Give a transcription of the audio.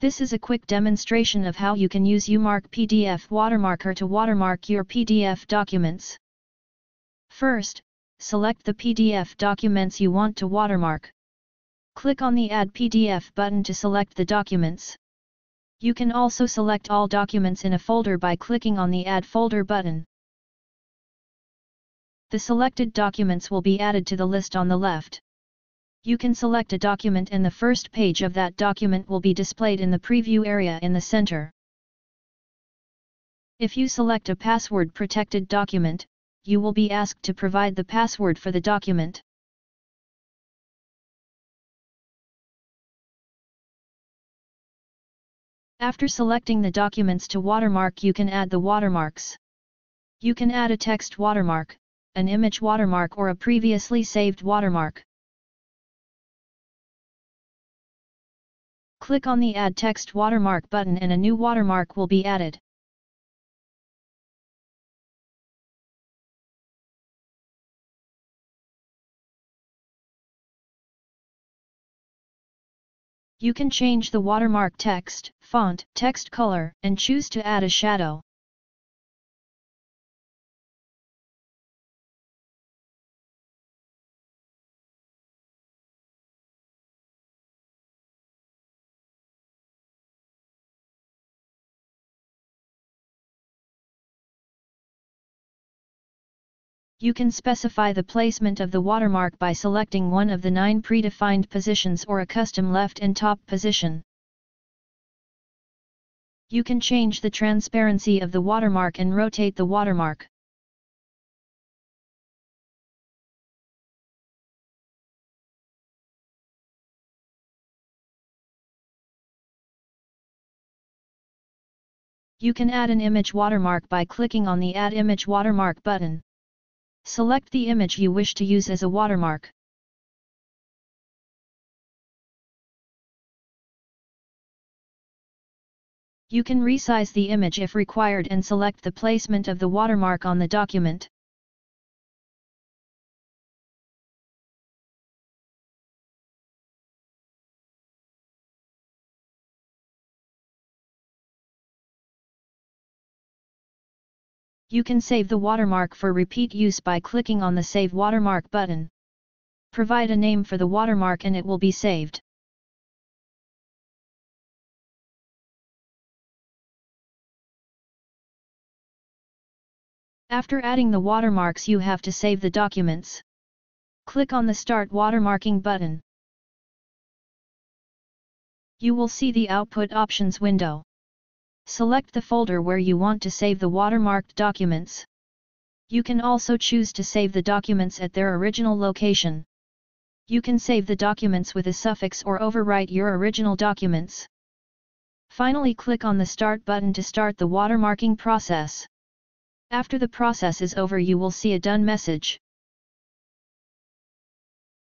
This is a quick demonstration of how you can use UMark PDF watermarker to watermark your PDF documents. First, select the PDF documents you want to watermark. Click on the Add PDF button to select the documents. You can also select all documents in a folder by clicking on the Add Folder button. The selected documents will be added to the list on the left. You can select a document and the first page of that document will be displayed in the preview area in the center. If you select a password-protected document, you will be asked to provide the password for the document. After selecting the documents to watermark you can add the watermarks. You can add a text watermark, an image watermark or a previously saved watermark. Click on the Add Text Watermark button and a new watermark will be added. You can change the watermark text, font, text color, and choose to add a shadow. You can specify the placement of the watermark by selecting one of the nine predefined positions or a custom left and top position. You can change the transparency of the watermark and rotate the watermark. You can add an image watermark by clicking on the Add Image Watermark button. Select the image you wish to use as a watermark. You can resize the image if required and select the placement of the watermark on the document. You can save the watermark for repeat use by clicking on the Save Watermark button. Provide a name for the watermark and it will be saved. After adding the watermarks you have to save the documents. Click on the Start Watermarking button. You will see the Output Options window. Select the folder where you want to save the watermarked documents. You can also choose to save the documents at their original location. You can save the documents with a suffix or overwrite your original documents. Finally click on the Start button to start the watermarking process. After the process is over you will see a Done message.